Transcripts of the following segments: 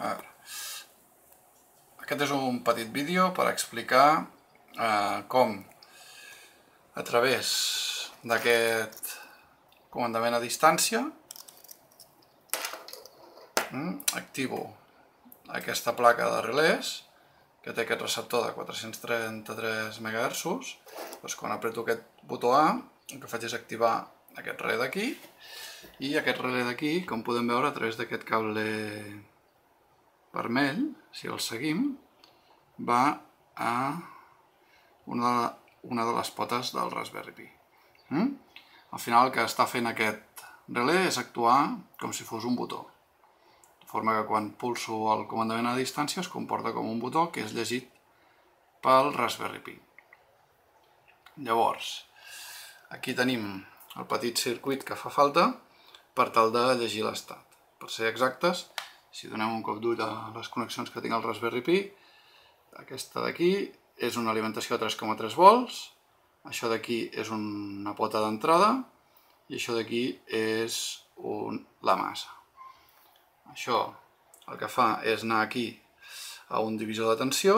A veure. Aquest és un petit vídeo per explicar eh, com a través d'aquest comandament a distància mm, activo aquesta placa de relés que té aquest receptor de 433 MHz, doncs quan apreto aquest botó A, el que faig és activar aquest relé d'aquí, i aquest relé d'aquí, com podem veure a través d'aquest cable vermell, si el seguim, va a una, una de les potes del Raspberry Pi. Mm? Al final el que està fent aquest relé és actuar com si fos un botó forma que quan pulso el comandament a distància es comporta com un botó que és llegit pel Raspberry Pi. Llavors, aquí tenim el petit circuit que fa falta per tal de llegir l'estat. Per ser exactes, si donem un cop d'ull a les connexions que tinc al Raspberry Pi, aquesta d'aquí és una alimentació de 3,3 volts, això d'aquí és una pota d'entrada i això d'aquí és un, la massa. Això el que fa és anar aquí a un divisor de tensió,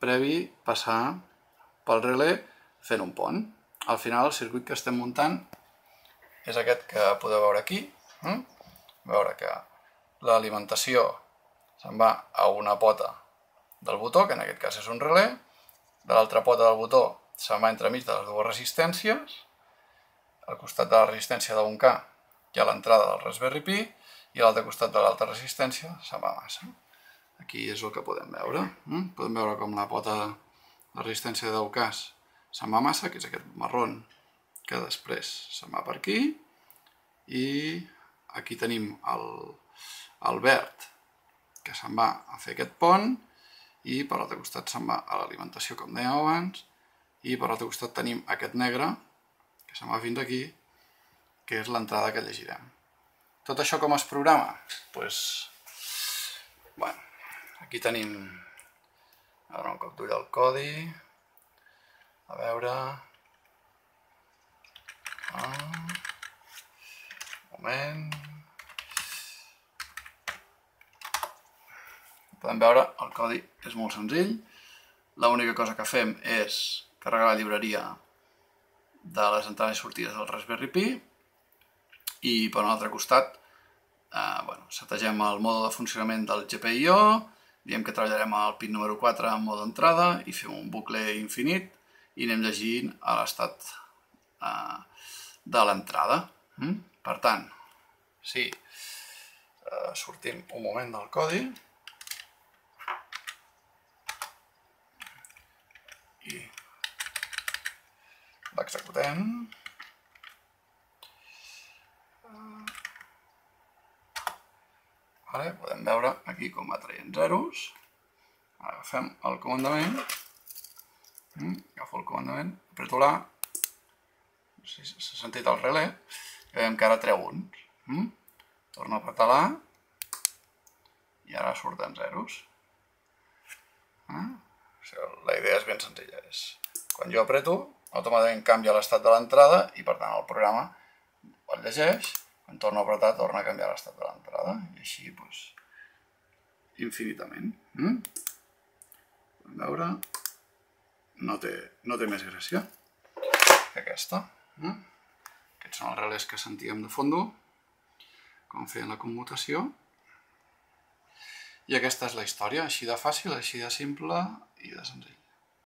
previ passar pel relé fent un pont. Al final el circuit que estem muntant és aquest que podeu veure aquí. Eh? Veure que l'alimentació se'n va a una pota del botó, que en aquest cas és un relé, de l'altra pota del botó se'n va entremig de les dues resistències, al costat de la resistència d'un K hi ha l'entrada del Raspberry Pi, i a l'altre costat de l'alta resistència se'n va massa. Aquí és el que podem veure. Mm? Podem veure com la pota de resistència de cas se'n va massa, que és aquest marron que després se'n va per aquí, i aquí tenim el, el verd que se'n va a fer aquest pont, i per l'altre costat se'n va a l'alimentació, com dèiem abans, i per l'altre costat tenim aquest negre, que se'n va fins aquí, que és l'entrada que llegirem. Tot això com es programa? Doncs, pues, bueno, aquí tenim ara un cop d'ull al codi, a veure... Ah, moment... Podem veure, el codi és molt senzill. L'única cosa que fem és carregar la llibreria de les entrades i sortides del Raspberry Pi i per un altre costat eh, bueno, setegem el mode de funcionament del GPIO, diem que treballarem al pin número 4 en mode entrada i fem un bucle infinit i anem llegint a l'estat eh, de l'entrada. Mm? Per tant, si eh, sortim un moment del codi i l'executem, Vale? Podem veure aquí com va traient zeros. Agafem el comandament. Mm, agafo el comandament, apreto l'A. No sé si s'ha sentit el relé. I veiem que ara treu uns. Mm? Torno a apretar l'A. I ara surten zeros. Ah? La idea és ben senzilla. És quan jo apreto, automàticament canvia l'estat de l'entrada i per tant el programa el llegeix quan torno a apretar torna a canviar l'estat de l'entrada i així doncs, infinitament. Mm? Podem veure, no té, no té més gràcia que aquesta. Mm? Aquests són els relés que sentíem de fondo, com feien la commutació. I aquesta és la història, així de fàcil, així de simple i de senzill.